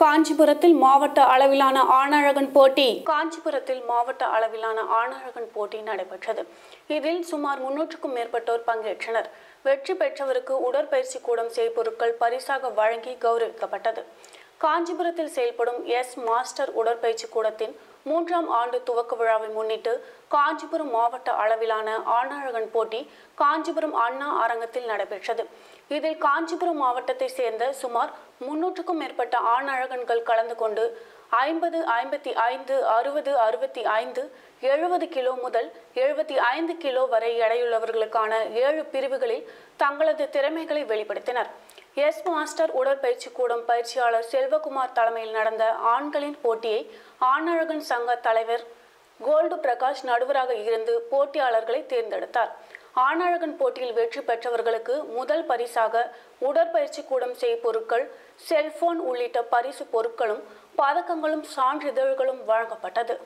காஞ்சிபுரத்தில் மாவட்ட அளவிலான ஆணழகன் போட்டி. காஞ்சிபுரத்தில் மாவட்ட அளவிலான ஆணழகன் போட்டி நடைபெற்றது. இதில் சுமார் முன்னூற்றுக்கும் மேற்பட்டோர் பங்கேற்றனர். வெற்றி பெற்றவருக்கு உடற்பயிற்சி கூடம் செய்பொருட்கள் பரிசாக வழங்கி கௌரவிக்கப்பட்டது. காஞ்சிபுரத்தில் செயல்படும் எஸ் மாஸ்டர் உடற்பயிற்சி கூடத்தின் மூன்றாம் ஆண்டு துவக்க விழாவை முன்னிட்டு காஞ்சிபுரம் மாவட்ட அளவிலான ஆணழகன் போட்டி காஞ்சிபுரம் அண்ணா அரங்கத்தில் நடைபெற்றது. இதில் காஞ்சிபுரம் மாவட்டத்தை சேர்ந்த சுமார் முன்னூற்றுக்கும் மேற்பட்ட ஆணழகன்கள் கலந்து கொண்டு ஐம்பது ஐம்பத்தி ஐந்து அறுபது அறுபத்தி ஐந்து எழுபது கிலோ முதல் எழுபத்தி ஐந்து கிலோ வரை எடையுள்ளவர்களுக்கான ஏழு பிரிவுகளில் தங்களது திறமைகளை வெளிப்படுத்தினர். எஸ் மாஸ்டர் உடற்பயிற்சி கூடம் பயிற்சியாளர் செல்வகுமார் தலைமையில் நடந்த ஆண்களின் போட்டியை ஆணழகன் சங்க தலைவர் கோல்டு பிரகாஷ் நடுவராக இருந்து போட்டியாளர்களை தேர்ந்தெடுத்தார். ஆணழகன் போட்டியில் வெற்றி பெற்றவர்களுக்கு முதல் பரிசாக உடற்பயிற்சி கூடம் செய் பொருட்கள் செல்போன் உள்ளிட்ட பரிசு பொருட்களும் பதக்கங்களும் சான்றிதழ்களும் வழங்கப்பட்டது.